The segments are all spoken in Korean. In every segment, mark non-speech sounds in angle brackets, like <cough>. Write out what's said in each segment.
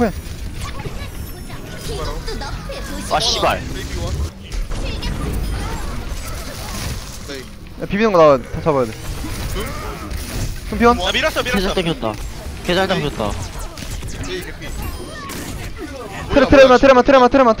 후에 아 씨발. 네. 야, 비비는 거 나 다 잡아야 돼 숨피원 야 밀었어 밀었어. 당겼다 개잘 당겼다 개피. 트레 트레만 트레만 트레만 트레만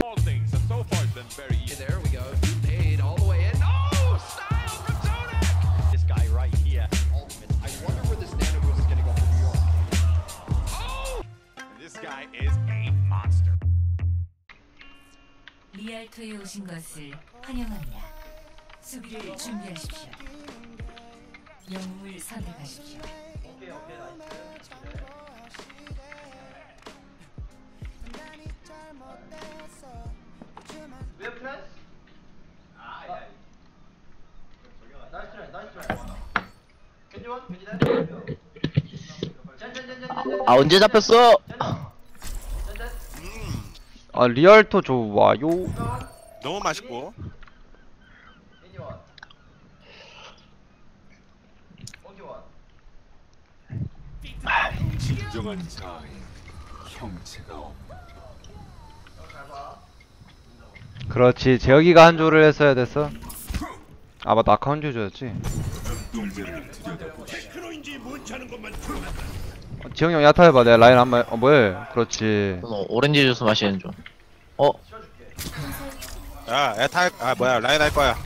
아 언제 잡혔어? 아 리얼토 좋아요. 너무 맛있고. 진정한 자의 형체가 없다. 그렇지. 재혁이가 한 조를 했어야 됐어. 아 맞다. 아까 한 조였지. 눈 동자를 들여다보시. 어, 지영이 형 야타 해봐 내가 라인 한번 어 뭐해 그렇지 너 오렌지 주스 마시는 중 어? 야, 야타 아 뭐야 라인 할 거야.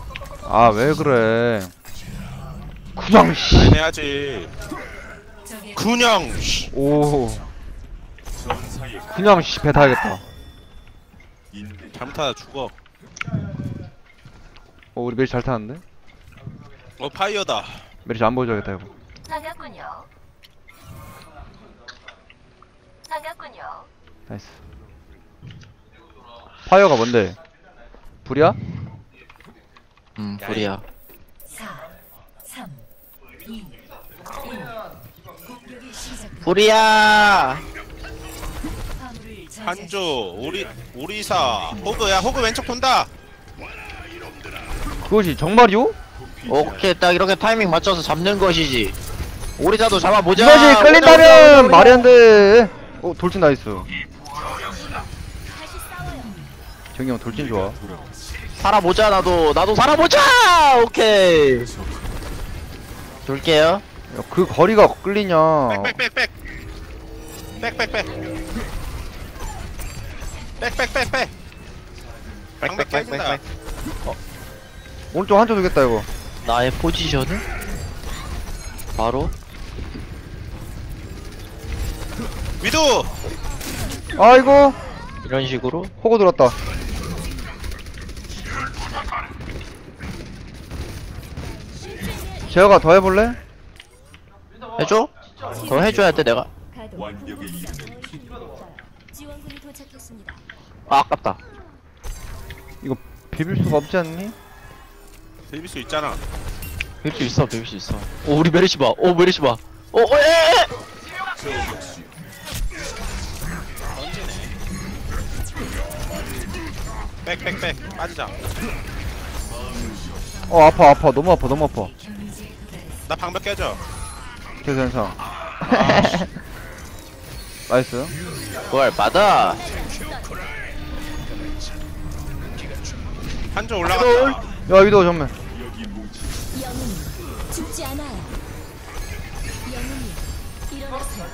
아 왜 그래 그냥 씨 라인 해야지. 적의 군영. 씨. 오 전사의 그냥 씨배 타야겠다 잘못하다 죽어. 어 우리 메리 잘 타는데? 어 파이어다. 메리 안 보여줘야겠다 이거 반갑군요. 반갑군요. 나이스 파이어가 뭔데? 불이야? 음 불이야 4, 3, 2, 1. 공격이 시작됩니다. 불이야 화물을 저지하십시오. 한조 오리 오리사 호그 야 호그 왼쪽 돈다. 그것이 정말이오? 오케이 딱 이렇게 타이밍 맞춰서 잡는 것이지. 오리사도 잡아보자. 이것이 끌린다면 말이 안돼 어 돌진 nice. 정이 형 돌진 좋아. 살아보자 나도. 나도 살아보자! 오케이. 돌게요. 야, 그 거리가 끌리냐. back back back back. 백백백. 백백백백. 방백 깨진다. 오른쪽 한쪽 두겠다 이거 나의 포지션을 바로 위도. 아이고 이런 식으로 호구 들었다 재혁아 더 해볼래? 해줘? 더 해줘야 돼 내가. 아 아깝다 이거 비빌 수가 없지 않니? 데빌 수 있잖아. 배울 수 있어 배울 수 있어 오 우리 메르시 봐오 메르시 봐오 오, 에! 백백백 빠지자. 어 아파 아파 너무 아파 너무 아파. 나 방백 깨져. 괜찮아 <laughs> nice 그걸 받아 한조 올라갔다. 야 위도 정면 죽지 않아요. 영웅이 일어나세요.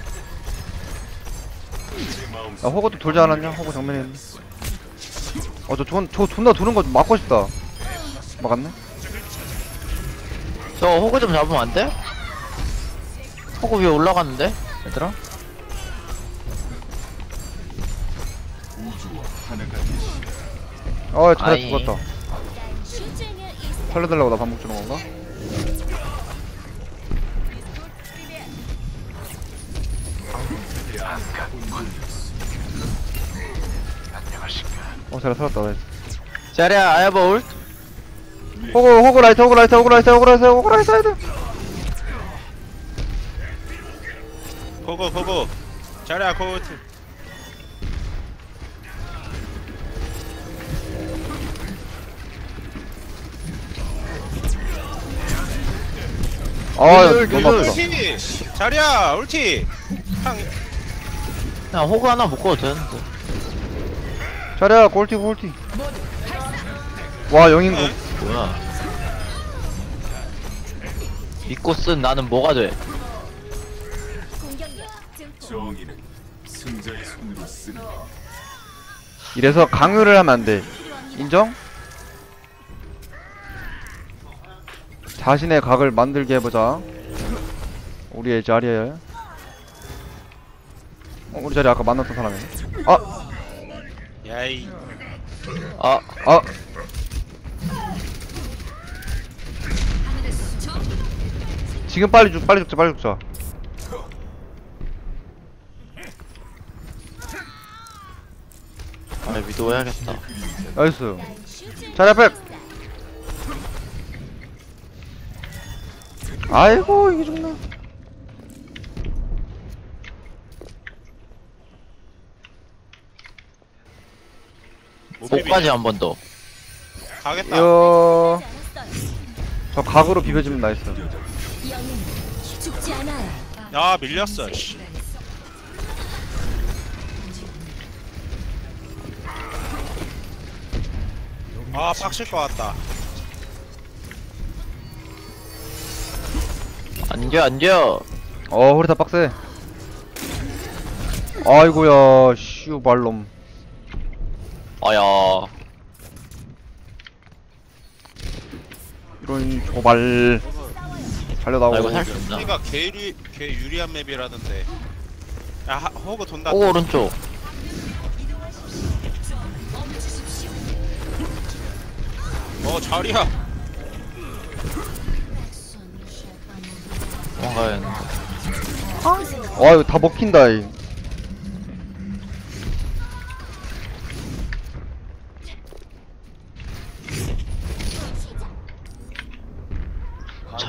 야 호구도 돌지 않았냐? 호구 정면에 있네 어저 존, 저 존나 도는 거 막고 싶다 막았네? 저 호그 좀 잡으면 안 돼? 호그 위에 올라갔는데 얘들아. 아 잘해 아이. 죽었다 살려달라고 나 반복 주는 건가? 어 잘해 살았다 나이스 자리야 아야볼 호구 호구 라이트 호구 라이트 호구 라이트 호구 라이트 호구 라이트 라이트 고고 고고. 자리야 고고. 아 율, 너무 율. 아프다 울티. 자리야 울티. 팡. 그냥 호그 하나 묶어도 되는데 자리야 골티 골티 와 영인공. 뭐야? 믿고 쓴 나는 뭐가 돼. 정의는 승자의 손으로 쓰는 이래서 강요를 하면 안돼. 인정? 자신의 각을 만들게 해보자. 우리의 자리에. 어, 우리 자리 아까 만났던 사람이 아! 야이. 아 아! 지금 빨리 죽 빨리 죽자 빨리 죽자. 아, 위도 해야겠다. 나이스. 슈즈 자리 앞에 아이고 이게 죽나 못 비비냐? 목까지 한 번 더 가겠다 이거. 저 각으로 비벼주면 nice 영웅 죽지 않아요. 야 밀렸어 씨. 아 빡칠 것 같다 안겨 안겨 어 허리 다 빡세 아이고야 슈발놈 아야. 이런 조발. 살려다오 아이고 살수 있나? 그러니까 개 유리 개 유리한 맵이라던데. 야 하, 호그 돈다. 호그 오른쪽. 어 자리야. 도망가야겠는데. 아 이거 다 먹힌다 이.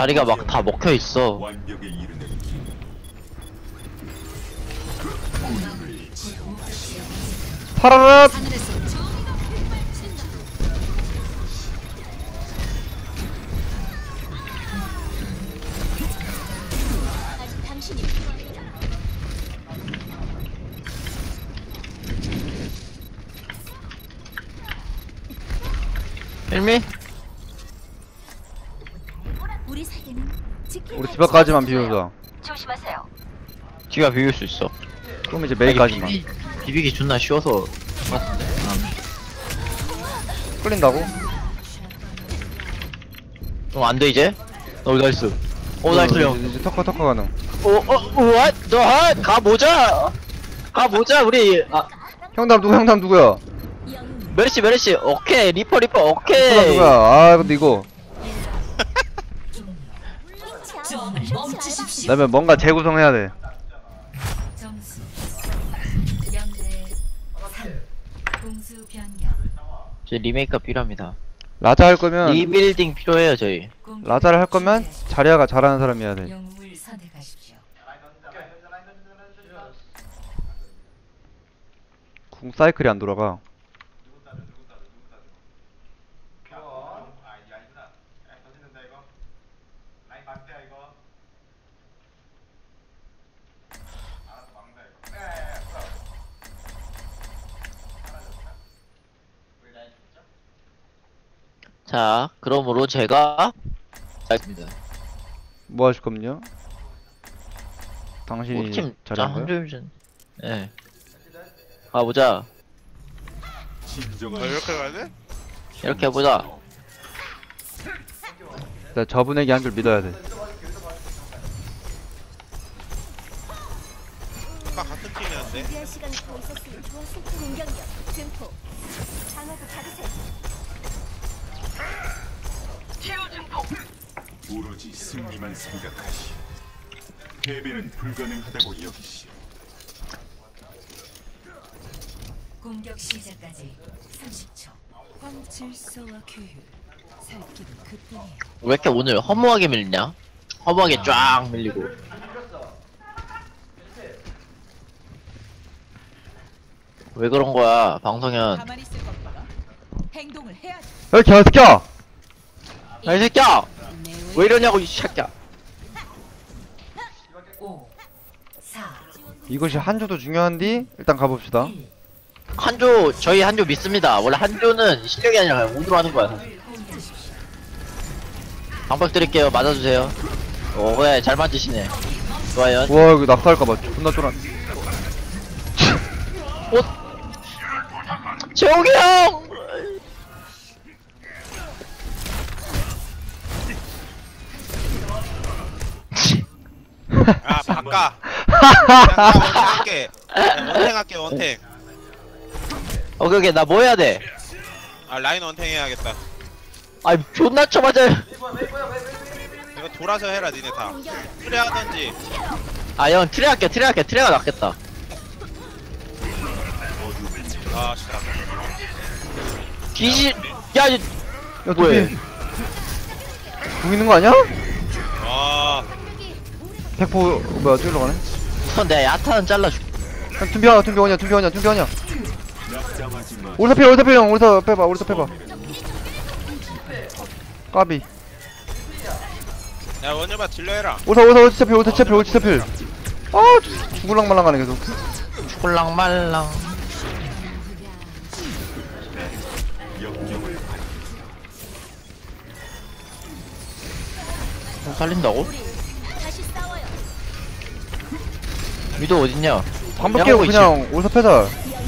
자리가 막 다 먹혀 있어. 파라라. 일미 우리 사이에는 지킬 우리 수 집 앞까지만 없어요. 비벼자 조심하세요. 뒤가 비빌 수 있어. 그럼 이제 아, 메이까지만 비비, 비비기 존나 쉬워서 맞는데? 끌린다고? 어 안돼 이제? 어 나이스. 오 나이스 형. 이제, 이제 터커 터커 가능. 오어 우와 너한 가보자! 가보자 우리. 아. 형담 누구 형담 누구야? 메르시 메르시. 오케이 리퍼 리퍼 오케이. 누구야? 아 근데 이거 멈추십시오. 그다음에 뭔가 재구성해야 돼. 점수 0대 3. 공수 변경. 저 리메이크가 필요합니다. 라자 할 거면 리빌딩 필요해요 저희. 라자를 할 거면 자리아가 잘하는 사람이 해야 돼. 영웅을 선택하십시오. 궁 사이클이 안 돌아가 자 그러므로 제가 하겠습니다 뭐 하실 겁니까? 당신이 우리 팀 잘한 거야? 한줄 좀 예. 가보자 진정한 어, 이렇게 가야 돼? 이렇게 해보자 나 저분에게 한 줄 믿어야 돼 오로지 승리만 생각하시 패배는 불가능하다고 여기시 공격 시작까지 30초. 황 질서와 교육. 살기는 그뿐이에요. 왜 이렇게 오늘 허무하게 밀냐? 허무하게 쫙 밀리고 왜 그런 거야 방송현 가만히 있을 것보다 행동을 해야지. 야 개새끼야! 야, 이 새끼야 왜 이러냐고 이 새끼야 5, 4, 이것이 한조도 중요한디 일단 가봅시다 한조 저희 한조 믿습니다. 원래 한조는 실력이 아니라 운으로 하는 거야. 방박 드릴게요. 맞아주세요. 오, 그래 잘 맞으시네. 좋아요. 와 이거 낙사할까봐 존나 쫄아 재홍이 형. 아나 원탱할게 원탱할게 원탱 어 그게 나뭐 해야 돼? 아 라인 원탱 해야겠다 아 존나 쳐맞아요. 이거 돌아서 해라 니네 다 그래 하던지 아형 트레 할게 트레 할게 트레가 낫겠다. 아 진짜 뒤지 야 이- 야 뭐해? 있는 거 아니야? 와 백포 뭐야 쫄러 가네? 선 내가 야타는 잘라줄게. tumbi 원이야 tumbi 원이야 오리사 필 오리사 필형 오리사 빼봐 오리사 빼봐. 까비. 야 원여봐 딜러 해라. 오리사 오리사 오리사 필 오리사 필 오리사 필아 죽을랑 말랑 가네 계속. 홀랑 말랑. 어, 살린다고? 위도 어딨냐? 깨고 하고 있지. 그냥 오리사 패자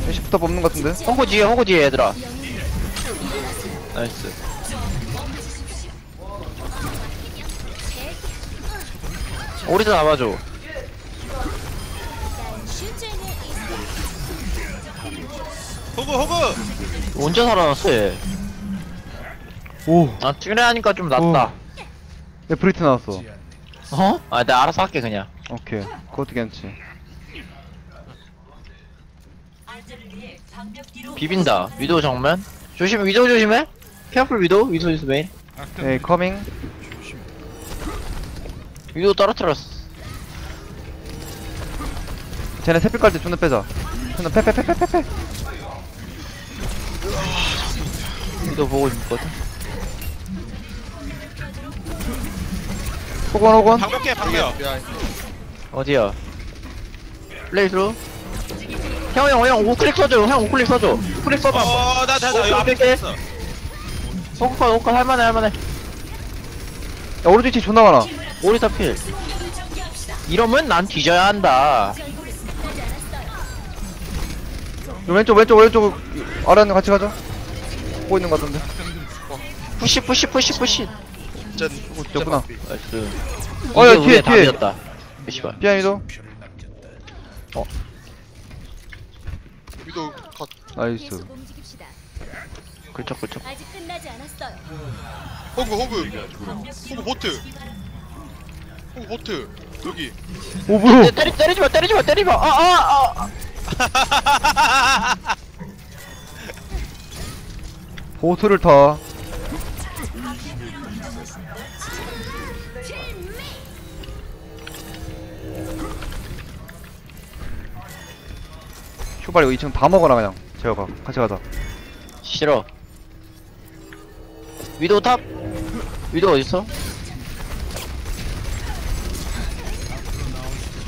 10부터 뽑는 것 같은데 헝구 뒤에 헝구 뒤에 얘들아. 나이스. 오리도 잡아줘. 슈즈는 호그 호그 언제 살아났어 얘? 오아 트레 하니까 좀 낫다. 야 브리트 나왔어 어? 아 내가 알아서 할게 그냥. 오케이 그것도 괜찮지 비빈다. 위도 정면. 조심해 위도 조심해. 피아풀 위도 위도 위도 메인. 에이 커밍 위도 떨어뜨렸어. 쟤네 새빛 깔때 존나 빼자 존나 패패패패패패 위도 보고 있거든. 호건 호건 방벽해 방벽 어디야? 플레이스로. 형, 형, 형, 우클릭 써줘. 형, 우클릭 써줘. 우클릭 써봐. 어 나 나 나 여기 앞에 오케이. 있어 호크컷, 호크컷, 할만해, 할만해. 야 오른쪽 치 존나 많아 오리사 필. 이러면 난 뒤져야 한다. 요 왼쪽 왼쪽 왼쪽 아래는 같이 가자 보고 있는 것 같던데 푸시, 푸시, 푸시, 푸시. 오 됐구나 나이스. 어, 야, 뒤에, 뒤에. 답이었다. 씨발. 피아니도 위도 컷 나이스 계속 움직입시다. 굴쩍, 굴쩍. 아직 끝나지 않았어요. 호그 호그 호그 보트 호그 보트 여기 오 뭐야 때, 때리, 때리지 마, 때리지 마, 때리지 마. 아, 아, 아. 보트를 타 이거 2층 다 먹어라 그냥 제가 가 같이 가자 싫어. 위도 탑. 위도 어딨어?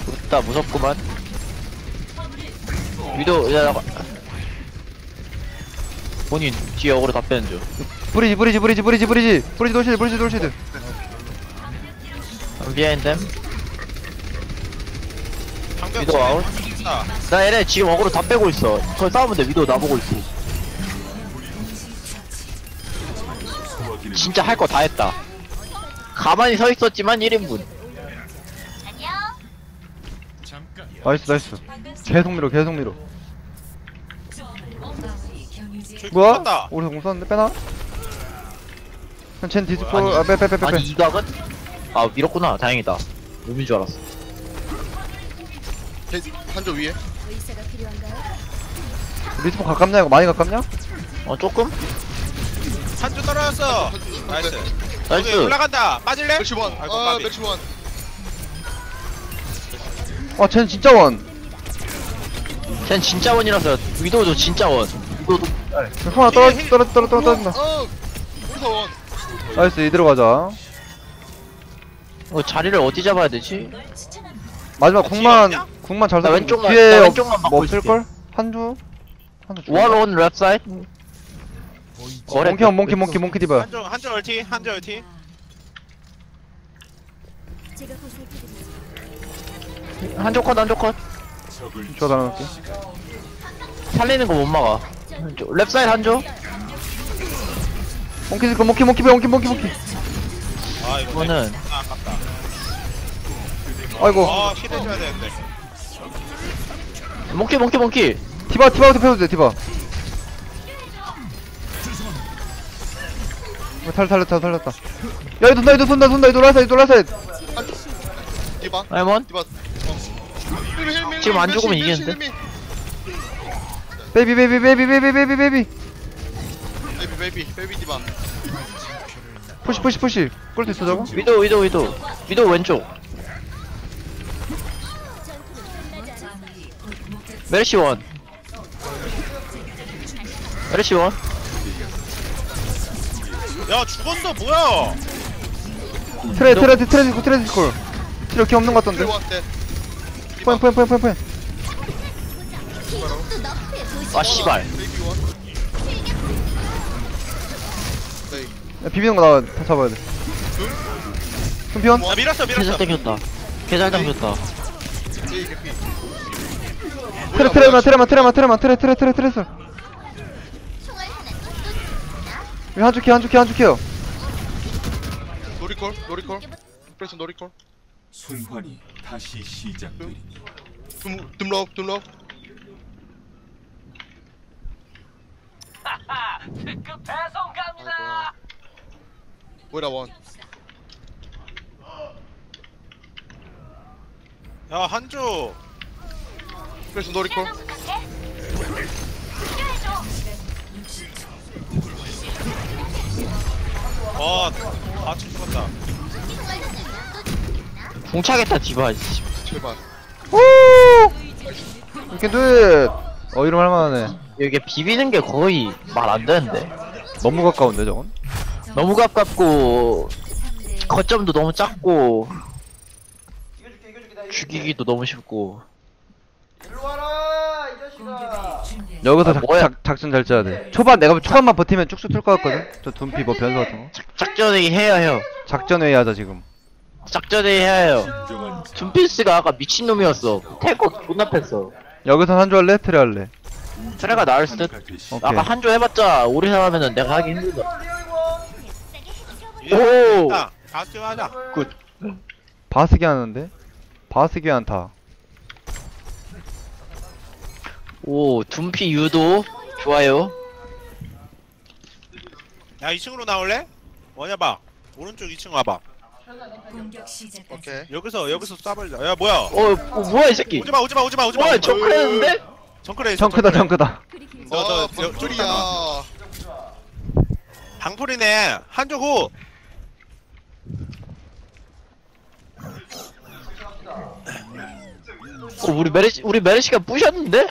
좋다, 무섭구만. 위도, 야, 나. 본인 뒤에 어그로 다 빼는 중. 브리지 브리지 브리지 브리지 브리지 브리지 돌시드 브리지 돌시드 비하인드. 방벽 위도 아웃. 있다 나 얘네 지금 어그로 다 빼고 있어. 저 싸우면 돼. 위도 나보고 있어. 진짜 할 거 다 했다. 가만히 서 있었지만 1인분. nice nice 계속 밀어 계속 밀어 뭐야? 다 우리 공 썼는데 빼나? 쟨 디스포 아니, 아빼 빼빼 빼빼 아니 이 각은? 아 밀었구나. 다행이다. 몸인 줄 알았어. 개- 한조 위에 의사가 필요한가요? 리스포 가깝냐 이거 많이 가깝냐? 어 조금? 한줄 떨어졌어 나이스 나이스. 여기 올라간다 빠질래? 멸치 원 아이고, 아 까비. 멸치 원아쟨 진짜 원 쟨 진짜 원이라서 위도도 진짜 원. 위도도 하나 떨어 떨어 떨어 떨어 떨어진다 어 우리사 원 나이스 이대로 가자 어, 자리를 어디 잡아야 되지? 마지막 아, 공만? 궁만 잘나 써. 왼쪽만- 뒤에 나 없- 왼쪽만 뭐 막고 없을걸? 한주? 한주 줄 One on left side. 어레. 몽키 몽키 몽키 몽키 디바 한조 한조 얼티 한조 얼티 제가 보살펴드리죠. 한쪽 컷 한쪽 컷. 적을 줘 달아놓을게 살리는 거 못 막아. 한조. left side 한조. monkey 디바 monkey monkey monkey monkey monkey 아 이거 이거는 아 아깝다 아이고 아힐 해줘야 되는데 monkey monkey monkey. 디바 디바부터 펴도 돼 디바 살 살렸다 살렸다 야 위도 쏜다 위도 쏜다 쏜다 위도 right side 위도 right side 디바. 디바 어. heal me, heal me, heal me, 지금 안 죽으면 이기는데? baby baby baby baby baby baby baby baby baby 디바 push push push 꿀수 있어 저거? 위도 위도 위도. 위도 왼쪽. 메르시 one. 메르시 one. 야 죽었어 뭐야 트레 트레 트레 트레 트레 콜 이렇게 없는 것 같던데 트레 원대 포인 포인 포인 포인 포인 아 씨발. 베이비 원 베이 야, 비비는 거 나 다 잡아야 돼 금피원 나 밀었어 개잘 밀었어 당겼다. 개잘 당겼다. 베이 개피 트레 트레만 트레만 트레만 트레만 트레 트레 트레 트레 쏠 여기 한쪽 키 한쪽 키 한쪽 키요 노리콜 노리콜 프레스 노리콜 순환이 다시 시작되리니 둠 둠럽 둠럽 특급 배송 갑니다. 뭐라 원 야 한조 프레스 노리콜 아 같이 죽었다 궁차겠다 디바. 씨. 제발 오 이렇게 돼. 어 이름 할만하네 이게 비비는 게 거의 말 안 되는데. 너무 가까운데 저건 너무 가깝고 거점도 너무 작고 죽이기도 너무 쉽고 여기서 아, 작, 뭐야. 작, 작전 잘 짜야 돼 초반 내가 초반만 버티면 쭉쭉 뚫 것 같거든 저 둔피 뭐 변수 같은 거 작전회의 해야 해요. 작전 회의 하자 지금 작전회의 해야 해요. 둠피스가 아까 미친놈이었어. 태코 존나 뺐어. 여기서 한조 할래? 트레 할래? 트레가 나을 듯. 오케이 아까 한 조 해봤자 오래 하면은 내가 하기 힘들다. 오! 오 같이 하자 바스기 하는데? 바스기 한타 오, 둠피 유도. 좋아요. 야 2층으로 나올래? 뭐냐 봐. 오른쪽 2층 와봐. 공격 시작까지. 오케이. 여기서 여기서 쏴버리자. 야 뭐야? 어, 어 뭐야 이 새끼? 오지마 오지마 오지마 오지마. 와, 정크했는데? 정크레 있어 정크다 정크레. 정크다. 길지 저, 저, 아 저, 방풀이야. 방풀이네. 한조고 어, 우리 메르시 우리 메르시가 부셨는데?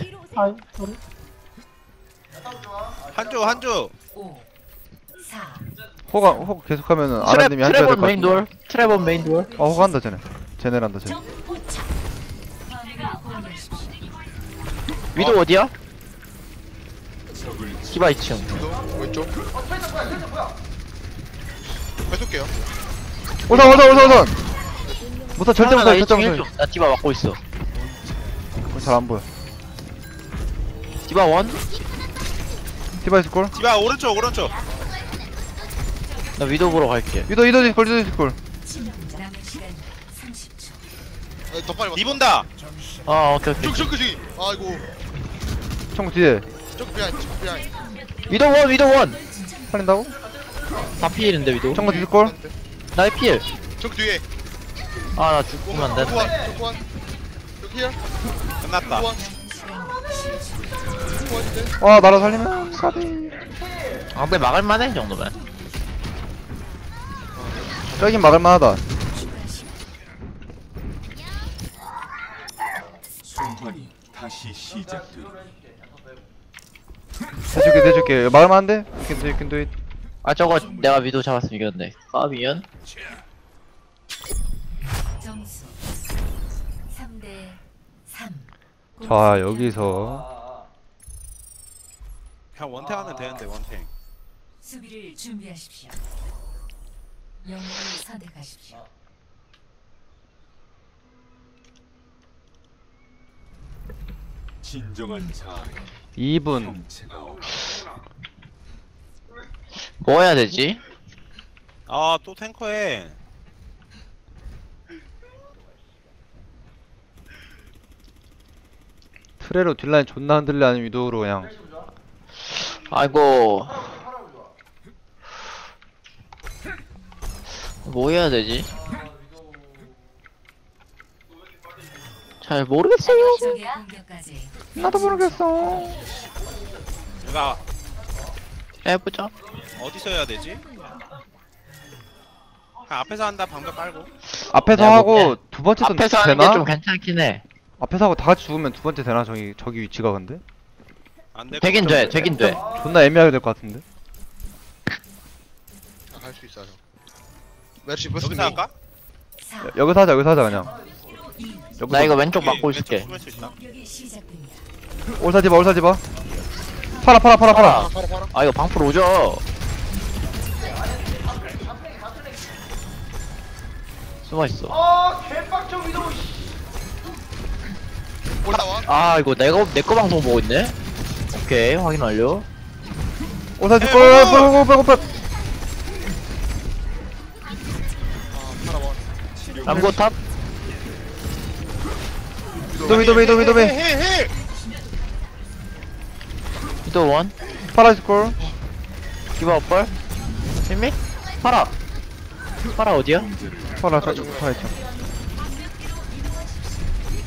한조 한조 5 4 호가 호 계속하면은 아라님이 한조 해야 트랩온 될것 메인 돌. 트랩온 메인 돌. 어 호가 한다 쟤네 쟤네 화면을 공유하십시오 위도 어 디야? 적을 디바 2층. 또 왼쪽 해줄게요 오선 오선 오선 오선 무선 절대 하나 못해 절대 1층 못해 1쪽. 나 디바 막고 있어. 잘안 보여 디바 원? 디바이스 골 디바 오른쪽 오른쪽 나 위도 보러 갈게. 위도 위도 디스콜 위도 디스콜 남은 시간 30초 아, 더 빨리 왔어 이분다 아, 오케이 오케이. 쭉 쭉, 그지 아이고 총 뒤에 쭉 비하인 쭉 비하인 위도 원, 위도 원. 살린다고? 다 피해인데 위도. 청구 디스콜 나의 피해. 쭉 뒤에 아, 나 죽으면 안 돼. 쭉 원, 쭉 원. 쭉 히어 끝났다 쭉 원. 쭉원 와 나라 살리면 까비 아, 근데 막을만해 이 정도면. 저긴 막을만하다 순환이 다시 시작되리니 해줄게 해줄게 막을만한데? You can do it, you can do it. 아, 저거 내가 위도 잡았으면 이겼는데. 점수 3대 3 자 여기서 그냥 원탱 하면 되는데 원탱 수비를 준비하십시오. 영웅을 선택하십시오. 진정한 자아의 2분 형체가 없다. 뭐 해야 되지? 아 또 탱커해 트레로 딜라인 존나 흔들려 아니면 위도우로 그냥 아이고. 뭐 해야 되지? 잘 모르겠어요. 적의 공격까지 나도 모르겠어 내가 해보자. 어디서 해야 되지? 그냥 앞에서 한다 방벽 깔고 앞에서 내가 하고. 두 번째 던 앞에서 하는 되나? 게좀 괜찮긴 해. 앞에서 하고 다 같이 죽으면 두 번째 되나 저기 저기 위치가 근데 안될 되긴 돼, 되긴 돼. 존나 애매하게 될 것 같은데 할수 있어 형 메르시 버스 여기서 할까? 4, 여- 여기서 하자 여기서 하자 그냥 2, 여기서 나 이거 왼쪽 막고 있을게. 숨을 수 있다 공격이 시작됩니다. 올사지마 올사지마 팔아 팔아 팔아 팔아 아 바로 바로 아 이거 방풀 오죠. 숨어 있어. 올라와 아 이거 내가 내 거 방송 보고 있네. 오케이 확인 완료. 골, 골, 골. 아 팔아봐 남고 탑. 위도 위도 위 헤헤헤 위도 원. 파라지 골 기바 업벌. 힘미? 파라. 파라 어디야? 파라 저 파라 있죠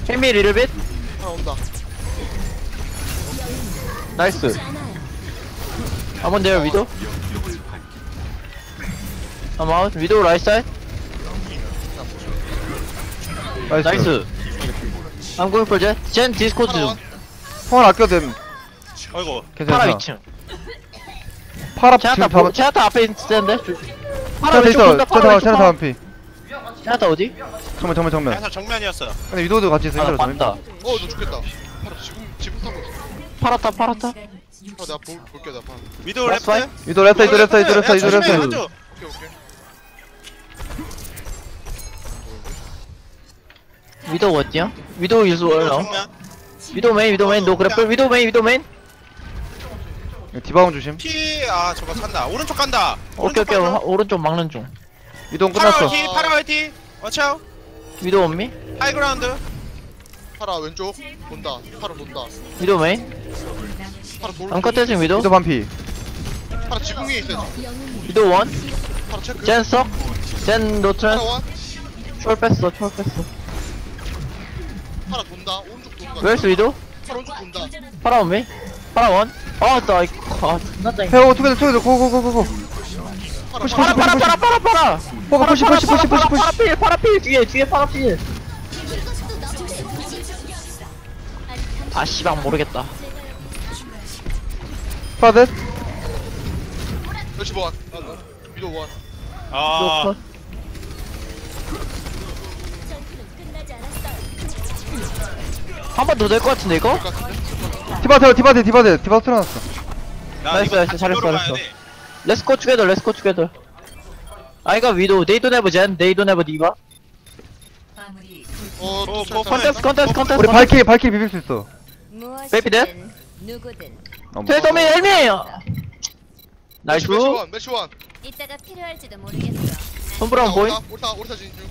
힘미 리를빗. 하나 온다 나이스. 한번 내요 위도. 아마 위도 right side. nice nice. I'm going for jet. 젠 discord 중. one 성원 아껴도 됨 어이구 괜찮아 파라 2층. 파라 제나타 보, 제나타 앞에 있는데. 파라 제나타 왼쪽 있어 본다. 파라 왼쪽 파라. 한피 제나타 어디? 정면 정면 정면 정면이었어 근데 위도우도 같이 있어 아, 힘들어 봤다. 어너 죽겠다 바로 지금 지금 타고 있어 파라타. 시간 어 내가 볼, 볼게 나 봐. 미드 라스트 랩트? 위도우 랩사 위도우 랩사 위도우 랩사 위도우 랩사 오케이 오케이. 위도 어디야? 위도 일수 올라. 정면. 위도 메인 위도 메인 노 그래플 위도 메인 위도 메인. 디바운 조심. 피 아 저거 찬다. 오른쪽 간다. 오케이 오케이. 하- 오른쪽 막는 중. 위도우 파라 끝났어. 화이팅 파라 화이팅. 워치아웃 위도 온미? 하이그라운드 팔아 왼쪽. 돈다. 팔아 돈다. 위도 메인? 팔아 돌 암컷 대승 위도? 위도우 반피 팔아 지붕 위에 있어 지금 위도 원? 팔아 체크 젠 석? 젠 노트렌? 팔아 원촐 뺐어 촐 뺐어. 팔아 돈다 오른쪽 돈다 웨일스 위도? 팔아 오른쪽 돈다 파라 온미? 파라 원? 아, 나 이거 아. 헤어 투게더 투게더 고고고고고 팔아 푸시, 팔아 파라 파라 파라 파라 파라. 포가 푸시 푸시 푸시 푸시 푸시 파라 필 파라 필 뒤에 뒤에 파라 필. 아 씨방 모르겠다. 그렇지 원 위도 원아 컷. 한 번 더 될 것 같은데 이거? 디바테 디바테 디바테 디바 틀어놨어 나 나이스, 이거 나이스, 잘했어, 잘했어. 돼. Let's go together. Let's go together. 아이가 위도. They don't have Jen. They don't have Diva. 마무리 어 어, 컨테스트 컨테스트 컨테스트. 우리 발키리 발키리 비빌 수 있어? 무엇이든 누구든 어, 뭐. 최소미 엘미예요. 나이스. 매치 원 매치 원 이따가 필요할지도 모르겠어. 손브라운 보이. 오르타 오르타 진중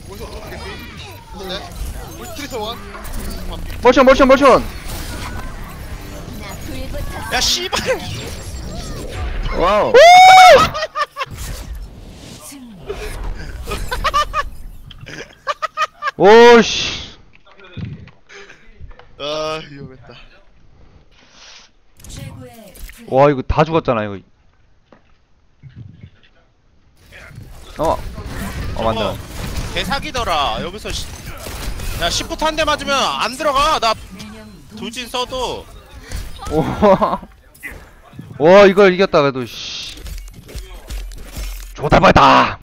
개피 네 우리 트리서 원 모션 모션 모션 나야 씨발 와우. 오씨 아 위험했다. 와 이거 다 죽었잖아 이거 어. 어 맞네 저거 개사기더라 여기서 시... 야 시프트 한 대 맞으면 안 들어가 나 도진 써도 오. <laughs> 와 이걸 이겼다 그래도 씨. 좋다 봤다